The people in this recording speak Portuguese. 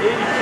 ele